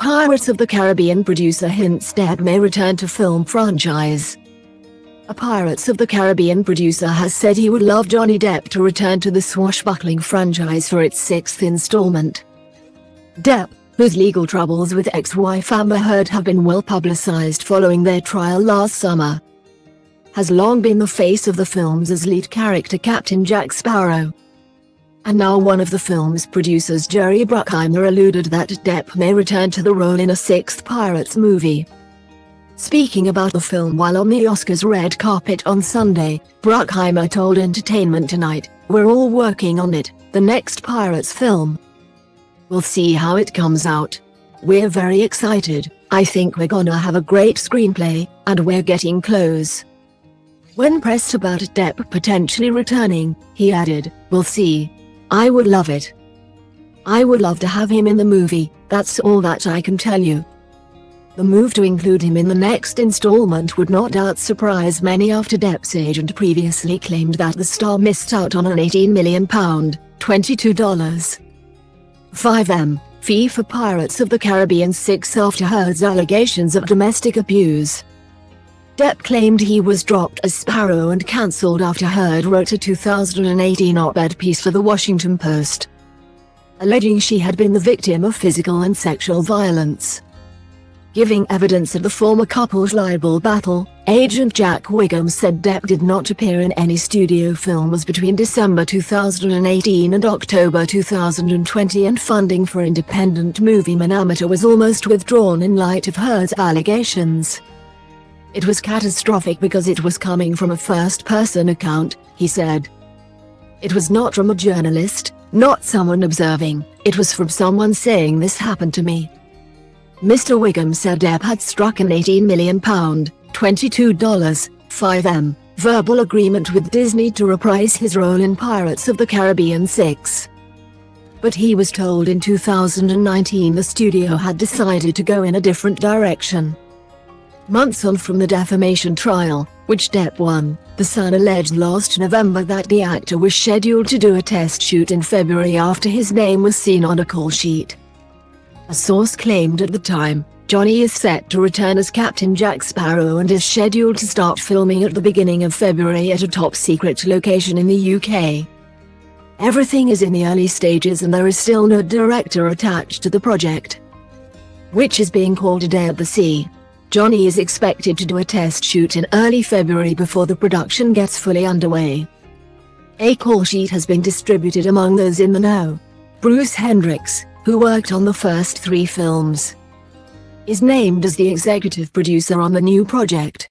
Pirates of the Caribbean producer hints may return to film franchise. A Pirates of the Caribbean producer has said he would love Johnny Depp to return to the swashbuckling franchise for its sixth installment. Depp, whose legal troubles with ex-wife Amber Heard have been well publicized following their trial last summer, has long been the face of the films as lead character Captain Jack Sparrow. And now one of the film's producers Jerry Bruckheimer alluded that Depp may return to the role in a sixth Pirates movie. Speaking about the film while on the Oscars red carpet on Sunday, Bruckheimer told Entertainment Tonight, We're all working on it, the next Pirates film. We'll see how it comes out. We're very excited, I think we're gonna have a great screenplay, and we're getting close. When pressed about Depp potentially returning, he added, We'll see. I would love it. I would love to have him in the movie, that's all that I can tell you. The move to include him in the next installment would not doubt surprise many after Depp's agent previously claimed that the star missed out on an £18 million, $22. 5M, fee for Pirates of the Caribbean 6 after Heard's allegations of domestic abuse. Depp claimed he was dropped as Sparrow and cancelled after Heard wrote a 2018 op-ed piece for The Washington Post, alleging she had been the victim of physical and sexual violence. Giving evidence of the former couple's libel battle, agent Jack Whigham said Depp did not appear in any studio films between December 2018 and October 2020 and funding for independent movie Minamata was almost withdrawn in light of Heard's allegations. It was catastrophic because it was coming from a first-person account, he said. It was not from a journalist, not someone observing, it was from someone saying this happened to me. Mr. Whigham said Depp had struck an £18 million, $22, 5M, verbal agreement with Disney to reprise his role in Pirates of the Caribbean 6. But he was told in 2019 the studio had decided to go in a different direction. Months on from the defamation trial, which Depp won, The Sun alleged last November that the actor was scheduled to do a test shoot in February after his name was seen on a call sheet. A source claimed at the time, Johnny is set to return as Captain Jack Sparrow and is scheduled to start filming at the beginning of February at a top-secret location in the UK. Everything is in the early stages and there is still no director attached to the project, which is being called A Day at the Sea. Johnny is expected to do a test shoot in early February before the production gets fully underway. A call sheet has been distributed among those in the know. Bruce Hendricks, who worked on the first three films, is named as the executive producer on the new project.